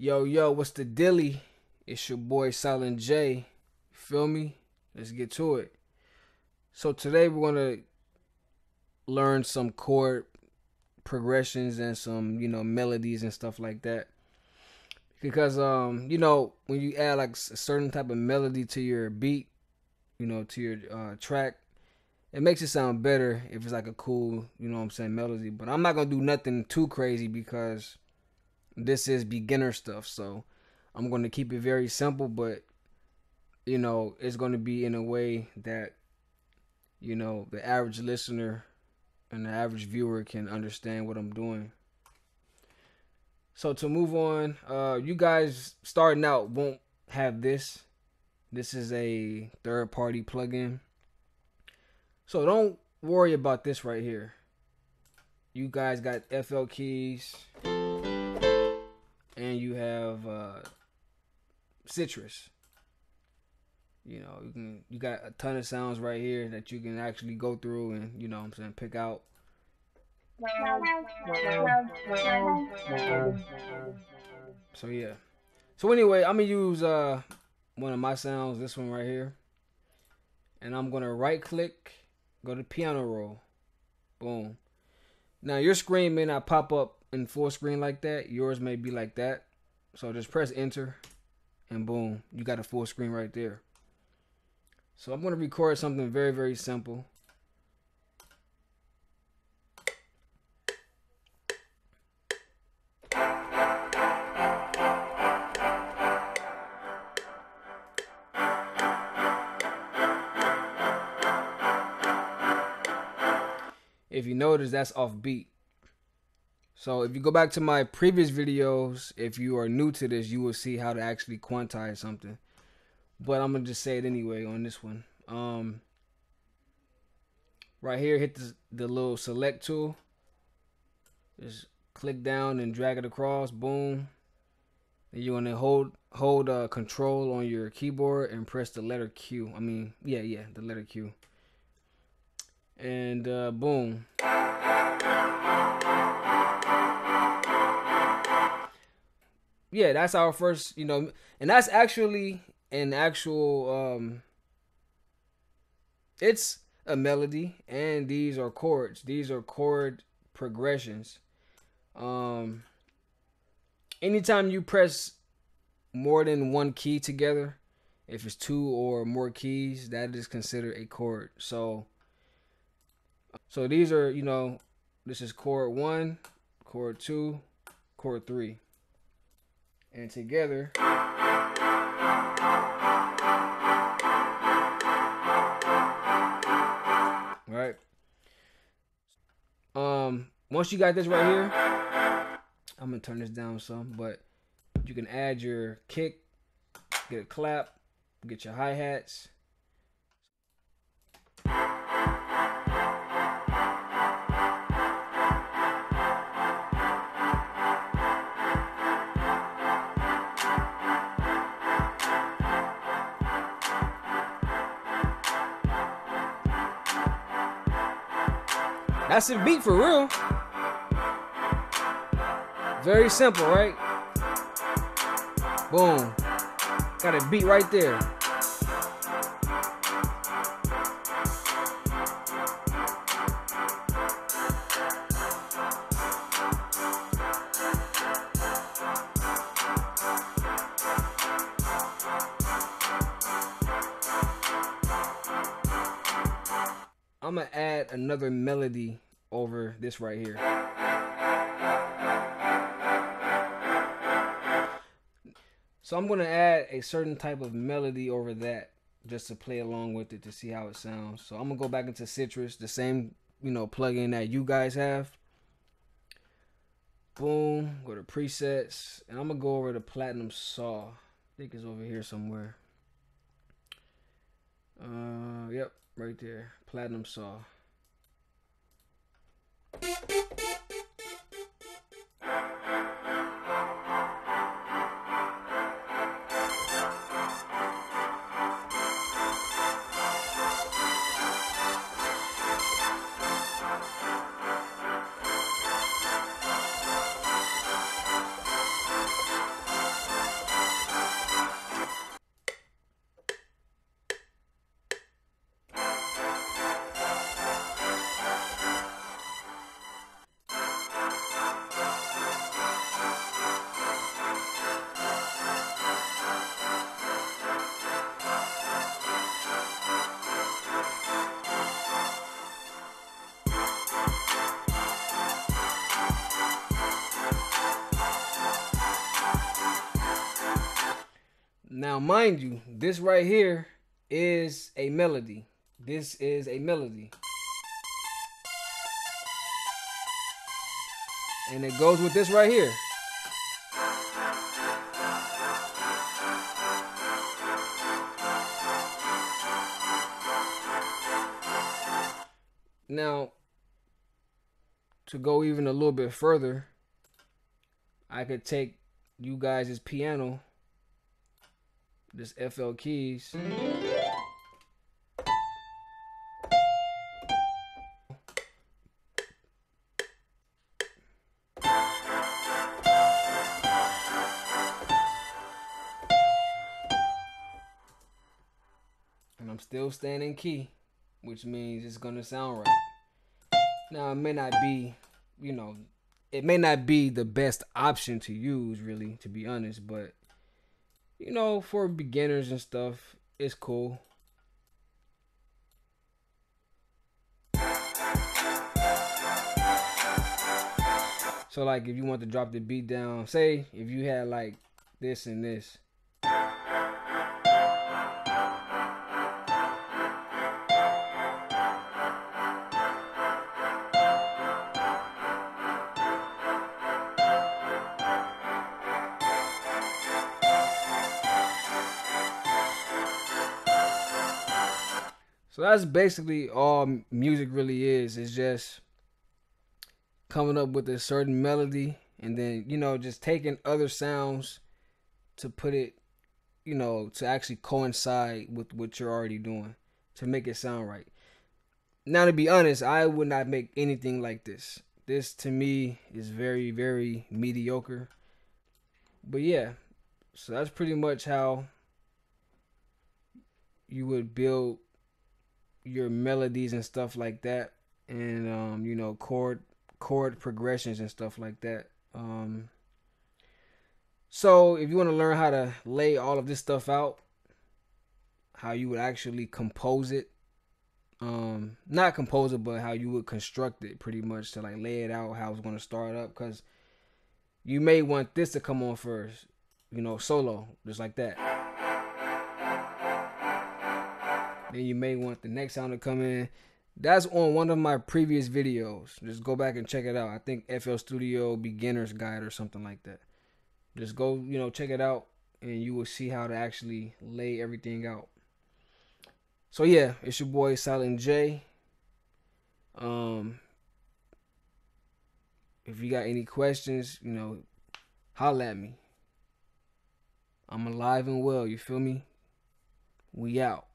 Yo, yo, what's the dilly? It's your boy Silent Jay. Feel me? Let's get to it. So today we're gonna learn some chord progressions and some, you know, melodies and stuff like that. Because um, you know, when you add like a certain type of melody to your beat, you know, to your uh, track, it makes it sound better if it's like a cool, you know what I'm saying, melody. But I'm not gonna do nothing too crazy because this is beginner stuff. So I'm going to keep it very simple, but you know, it's going to be in a way that you know the average listener and the average viewer can understand what I'm doing. So to move on, uh, you guys starting out won't have this. This is a third party plugin. So don't worry about this right here. You guys got FL keys and you have uh, Sytrus. You know, you can you got a ton of sounds right here that you can actually go through and you know what I'm saying pick out. So yeah. So anyway, I'm gonna use uh one of my sounds, this one right here. And I'm gonna right click, go to piano roll. Boom. Now your screen may not pop up in full screen like that. Yours may be like that. So just press enter and boom, you got a full screen right there. So I'm going to record something very, very simple. If you notice, that's off beat. So if you go back to my previous videos, if you are new to this, you will see how to actually quantize something. But I'm gonna just say it anyway on this one. Um, right here, hit the, the little select tool. Just click down and drag it across. Boom. And you're gonna hold hold uh, control on your keyboard and press the letter Q. I mean, yeah, yeah, the letter Q. And uh, boom. Yeah, that's our first, you know, and that's actually an actual um it's a melody and these are chords. These are chord progressions. Um anytime you press more than one key together, if it's two or more keys, that is considered a chord. So so these are, you know, this is chord 1, chord 2, chord 3 and together right? Um once you got this right here i'm gonna turn this down some but you can add your kick get a clap get your hi-hats That's a beat for real. Very simple, right? Boom. Got a beat right there. I'm gonna add another melody over this right here. So I'm gonna add a certain type of melody over that just to play along with it to see how it sounds. So I'm gonna go back into Sytrus, the same you know plugin that you guys have. Boom, go to presets, and I'm gonna go over to Platinum Saw. I think it's over here somewhere. Uh, yep, right there, Platinum Saw. Now, mind you, this right here is a melody. This is a melody. And it goes with this right here. Now, to go even a little bit further, I could take you guys' piano, this FL keys. And I'm still staying in key, which means it's gonna sound right. Now it may not be, you know, it may not be the best option to use really, to be honest, but you know, for beginners and stuff, it's cool. So like if you want to drop the beat down, say if you had like this and this. So that's basically all music really is. It's just coming up with a certain melody and then, you know, just taking other sounds to put it, you know, to actually coincide with what you're already doing to make it sound right. Now, to be honest, I would not make anything like this. This to me is very, very mediocre. But yeah, so that's pretty much how you would build your melodies and stuff like that and um you know chord chord progressions and stuff like that um so if you want to learn how to lay all of this stuff out how you would actually compose it um not compose it but how you would construct it pretty much to like lay it out how it's going to start up because you may want this to come on first you know solo just like that then you may want the next sound to come in. That's on one of my previous videos. Just go back and check it out. I think FL Studio Beginner's Guide or something like that. Just go, you know, check it out and you will see how to actually lay everything out. So yeah, it's your boy Silent Jay. Um if you got any questions, you know, holla at me. I'm alive and well, you feel me? We out.